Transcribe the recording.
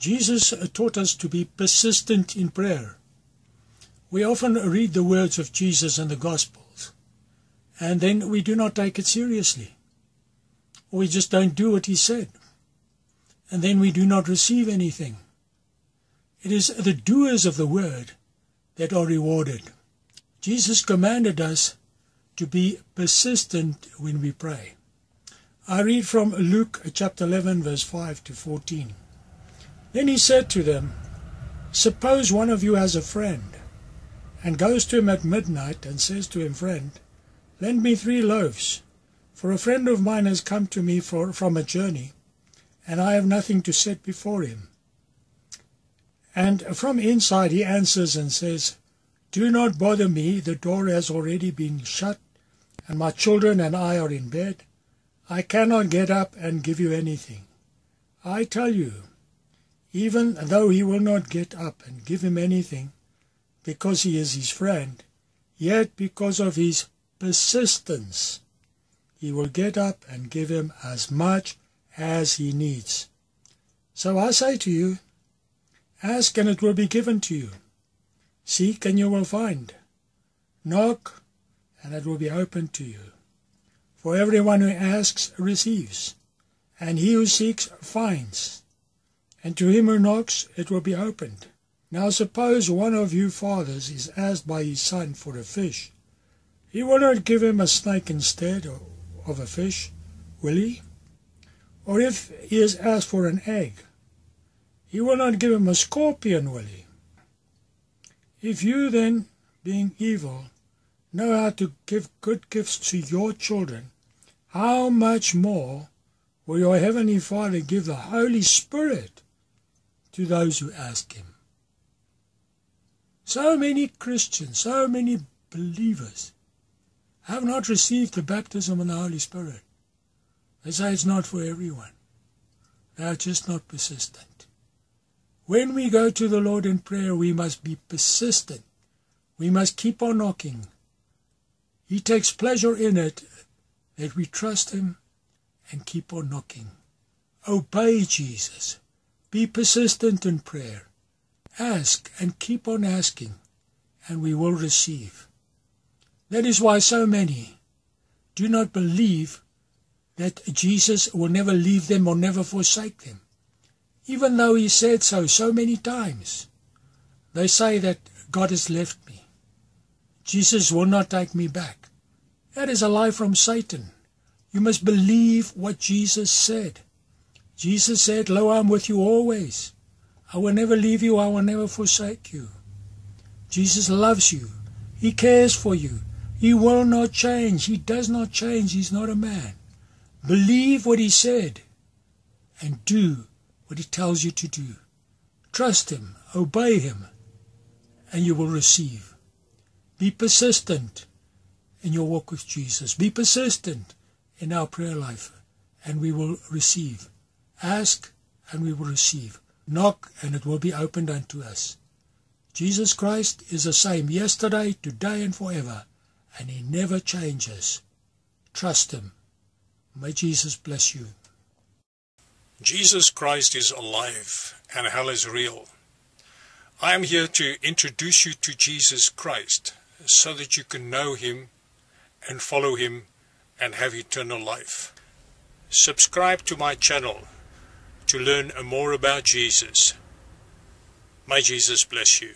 Jesus taught us to be persistent in prayer. We often read the words of Jesus in the Gospels, and then we do not take it seriously. We just don't do what he said. And then we do not receive anything. It is the doers of the word that are rewarded. Jesus commanded us to be persistent when we pray. I read from Luke chapter 11, verse 5 to 14. Then he said to them, Suppose one of you has a friend, and goes to him at midnight and says to him, Friend, lend me three loaves, for a friend of mine has come to me for, from a journey, and I have nothing to set before him. And from inside he answers and says, Do not bother me, the door has already been shut, and my children and I are in bed. I cannot get up and give you anything. I tell you, even though he will not get up and give him anything, because he is his friend, yet because of his persistence, he will get up and give him as much as he needs. So I say to you, ask and it will be given to you. Seek and you will find. Knock and it will be opened to you. For everyone who asks receives, and he who seeks finds, and to him who knocks it will be opened. Now suppose one of you fathers is asked by his son for a fish. He will not give him a snake instead of a fish, will he? Or if he is asked for an egg, he will not give him a scorpion, will he? If you then, being evil, know how to give good gifts to your children, how much more will your Heavenly Father give the Holy Spirit to those who ask Him? So many Christians, so many believers have not received the baptism of the Holy Spirit. They say it's not for everyone. They are just not persistent. When we go to the Lord in prayer, we must be persistent. We must keep on knocking. He takes pleasure in it that we trust Him and keep on knocking. Obey Jesus. Be persistent in prayer. Ask and keep on asking, and we will receive. That is why so many do not believe that Jesus will never leave them or never forsake them. Even though he said so so many times, they say that God has left me. Jesus will not take me back. That is a lie from Satan. You must believe what Jesus said. Jesus said, Lo, I'm with you always. I will never leave you. I will never forsake you. Jesus loves you. He cares for you. He will not change. He does not change. He's not a man. Believe what he said and do what he tells you to do. Trust him, obey him, and you will receive. Be persistent in your walk with Jesus. Be persistent in our prayer life, and we will receive. Ask, and we will receive. Knock, and it will be opened unto us. Jesus Christ is the same yesterday, today, and forever, and he never changes. Trust him. May Jesus bless you. Jesus Christ is alive and hell is real. I am here to introduce you to Jesus Christ so that you can know him and follow him and have eternal life. Subscribe to my channel to learn more about Jesus. May Jesus bless you.